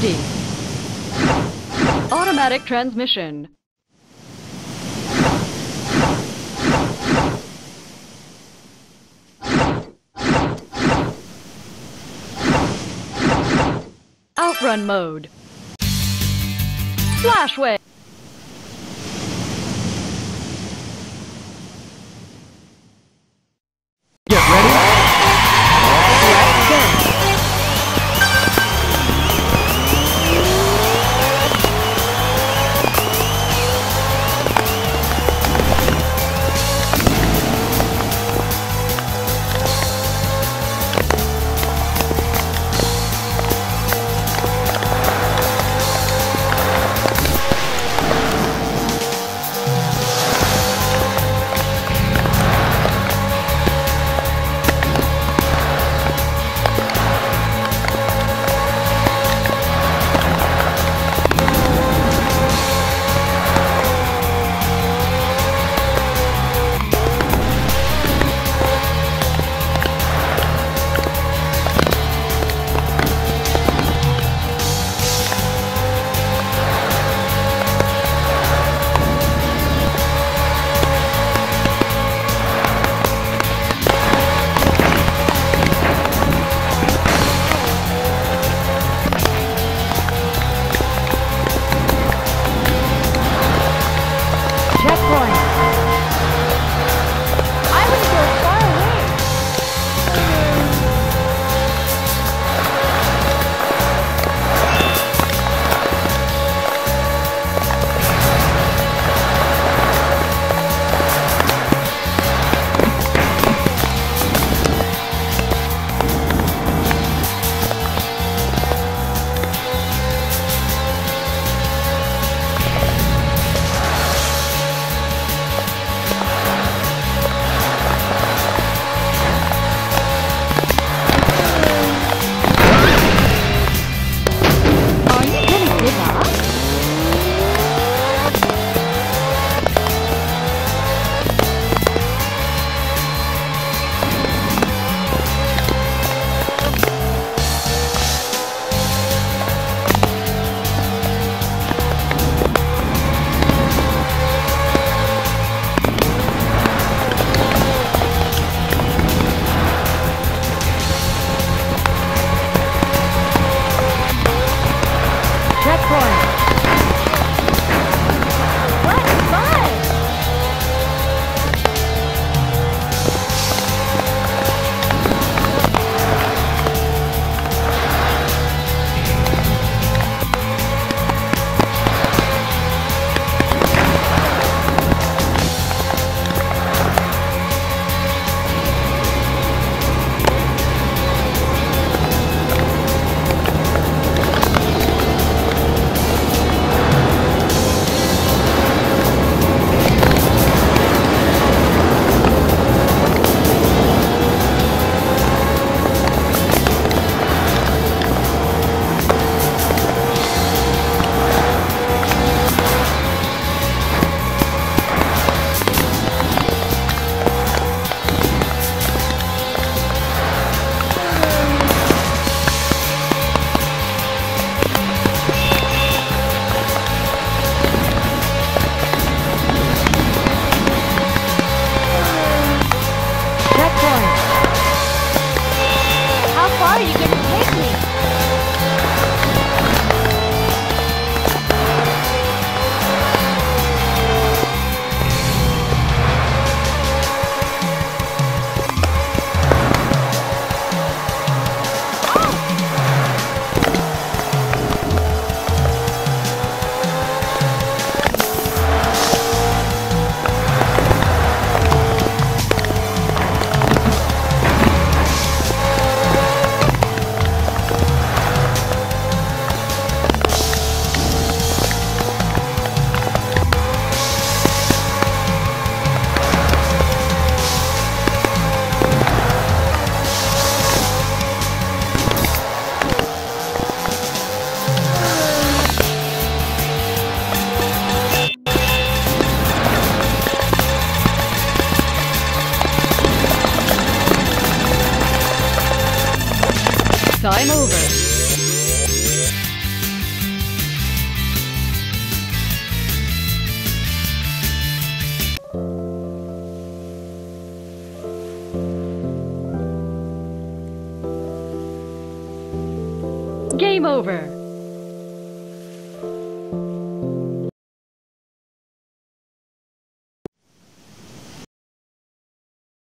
Safety. Automatic transmission. Outrun mode. Flashway. are you getting? Game over!